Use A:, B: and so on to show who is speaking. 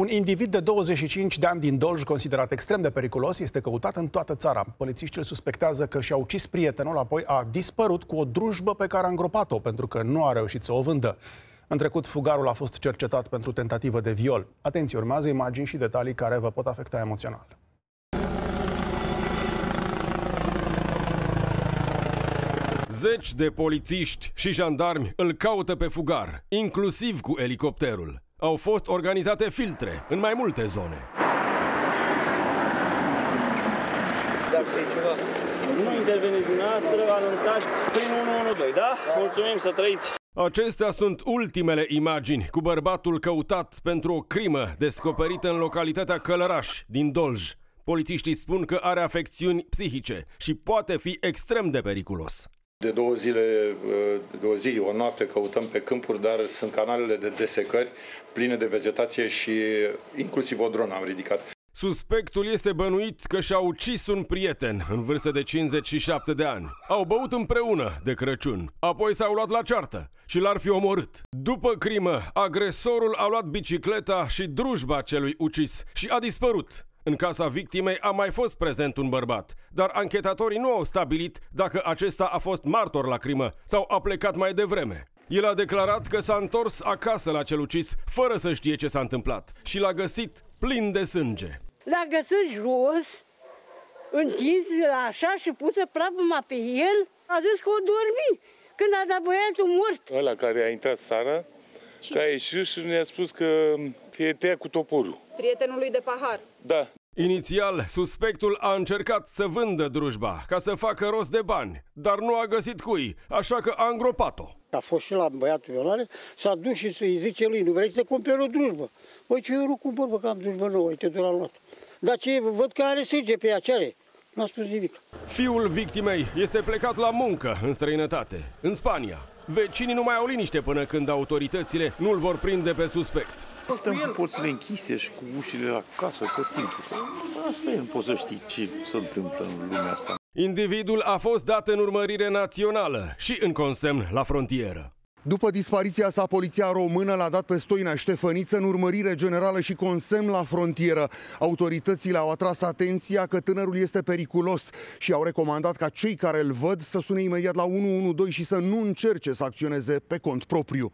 A: Un individ de 25 de ani din Dolj, considerat extrem de periculos, este căutat în toată țara. Polițiștii îl suspectează că și-a ucis prietenul, apoi a dispărut cu o drujbă pe care a îngropat-o pentru că nu a reușit să o vândă. În trecut, fugarul a fost cercetat pentru tentativă de viol. Atenție, urmează imagini și detalii care vă pot afecta emoțional.
B: Zeci de polițiști și jandarmi îl caută pe fugar, inclusiv cu elicopterul. Au fost organizate filtre în mai multe zone.
C: Nu interveniți dumneavoastră, anunțați prin 112, da? Mulțumim să trăiți!
B: Acestea sunt ultimele imagini cu bărbatul căutat pentru o crimă descoperită în localitatea Călăraș din Dolj. Polițiștii spun că are afecțiuni psihice și poate fi extrem de periculos.
D: De două zile, de o zi, o noapte căutăm pe câmpuri, dar sunt canalele de desecări pline de vegetație și inclusiv o dronă am ridicat.
B: Suspectul este bănuit că și-a ucis un prieten în vârstă de 57 de ani. Au băut împreună de Crăciun, apoi s-au luat la ceartă și l-ar fi omorât. După crimă, agresorul a luat bicicleta și drujba celui ucis și a dispărut. În casa victimei a mai fost prezent un bărbat, dar anchetatorii nu au stabilit dacă acesta a fost martor la crimă sau a plecat mai devreme. El a declarat că s-a întors acasă la cel ucis, fără să știe ce s-a întâmplat, și l-a găsit plin de sânge.
E: L-a găsit jos, întins așa și pusă prafuma pe el. A zis că o dormi când a dat băiatul mort.
F: Ăla care a intrat seara, că a ieșit și ne-a spus că e tăia cu toporul.
G: Prietenului de pahar.
F: Da.
B: Inițial, suspectul a încercat să vândă drujba ca să facă rost de bani, dar nu a găsit cui, așa că a îngropat-o.
H: A fost și la băiatul Iolare, s-a dus și să-i zice lui, nu vrei să cumperi o drujbă? Băi, ce eu nu cumpăr, bă, că am drujbă nouă, uite, doar am luat. Dar ce, văd că are sânge pe ea, ce are? N-a spus nimic.
B: Fiul victimei este plecat la muncă în străinătate, în Spania. Vecinii nu mai au liniște până când autoritățile nu-l vor prinde pe suspect.
F: Stăm cu porțile închise și cu ușile la casă tot timpul. Asta e, nu poți să știi ce se întâmplă în lumea asta.
B: Individul a fost dat în urmărire națională și în consemn la frontieră.
I: După dispariția sa, poliția română l-a dat pe Stoina Ștefăniță în urmărire generală și consemn la frontieră. Autoritățile au atras atenția că tânărul este periculos și au recomandat ca cei care îl văd să sune imediat la 112 și să nu încerce să acționeze pe cont propriu.